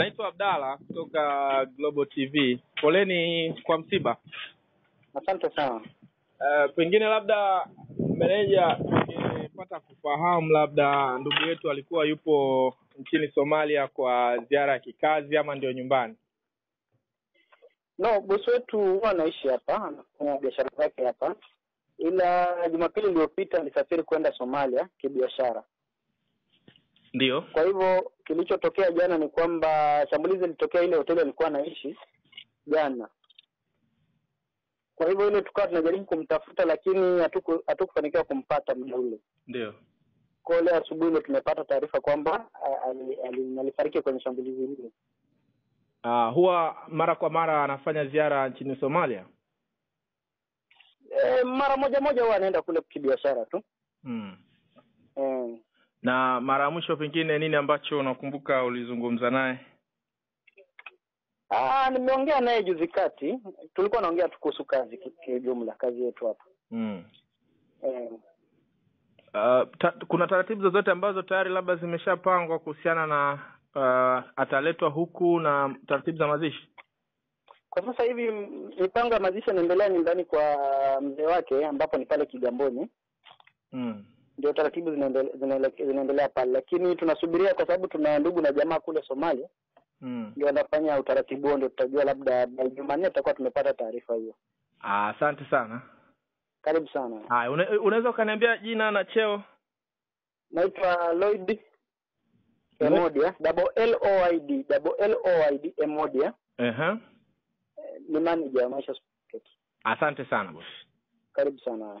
Naitwa Abdalla kutoka Global TV. Poleni kwa msiba. Asante sana. Uh, pengine labda meneja, ningepata kufahamu labda ndugu yetu alikuwa yupo nchini Somalia kwa ziara ya kikazi ama ndio nyumbani? No, bosi wetu huwa anaishi hapa, anafanya biashara zake hapa, ila Jumapili iliyopita alisafiri kwenda Somalia kibiashara. Ndio. Kwa hivyo kilichotokea jana ni kwamba shambulizi lilitokea ile hoteli alikuwa anaishi jana. Kwa hivyo ile tukawa tunajaribu kumtafuta, lakini hatukufanikiwa hatukufanikiwa kumpata muda ule. Ndio. Kwa leo asubuhi ndo tumepata taarifa kwamba alifariki kwenye shambulizi hilo. Uh, huwa mara kwa mara anafanya ziara nchini Somalia. E, mara moja moja huwa anaenda kule kibiashara tu Mm. Na mara ya mwisho pengine nini ambacho unakumbuka ulizungumza naye? Ah, nimeongea naye juzi kati, tulikuwa naongea tu kuhusu kazi kiujumla, kijumla, kazi yetu hapa Mm. eh. Uh, ta, kuna taratibu zozote ambazo tayari labda zimeshapangwa kuhusiana na uh, ataletwa huku na taratibu za mazishi? Kwa sasa hivi mipango ya mazishi inaendelea nyumbani kwa mzee wake, ambapo ni pale Kigamboni, Mm. Ndio taratibu zinaendelea pale, lakini tunasubiria kwa sababu tuna ndugu na jamaa kule Somalia, Mm. ndio wanafanya utaratibu huo, ndio tutajua labda Jumanne tutakuwa tumepata taarifa hiyo. Ah, Asante sana. Karibu sana. Haya, une, unaweza ukaniambia jina na cheo? Naitwa Lloyd Emodia, double L O I D, double L O I D Emodia, eh, ni manager wa Maisha Supermarket. Asante sana boss. Karibu sana.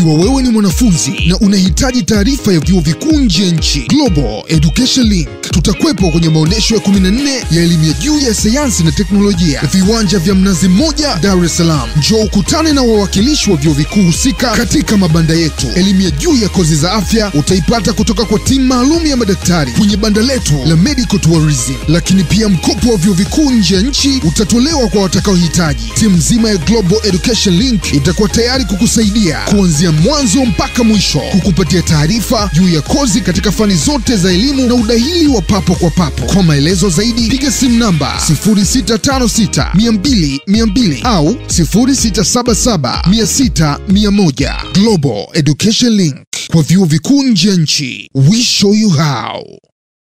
Ikiwa wewe ni mwanafunzi na unahitaji taarifa ya vyuo vikuu nje ya nchi, Global Education Link tutakwepo kwenye maonyesho ya 14 ya elimu ya juu ya sayansi na teknolojia, viwanja vya Mnazi Mmoja, Dar es Salaam. Njoo ukutane na wawakilishi wa vyuo vikuu husika katika mabanda yetu. Elimu ya juu ya kozi za afya utaipata kutoka kwa timu maalum ya madaktari kwenye banda letu la Medical Tourism, lakini pia mkopo wa vyuo vikuu nje ya nchi utatolewa kwa watakaohitaji. Timu nzima ya Global Education Link itakuwa tayari kukusaidia kuanzia mwanzo mpaka mwisho, kukupatia taarifa juu ya kozi katika fani zote za elimu na udahili wa papo kwa papo. Kwa maelezo zaidi, piga simu namba 0656 200 200 au 0677 600 100. Global Education Link kwa vyuo vikuu nje ya nchi. We show you how.